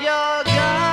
your God.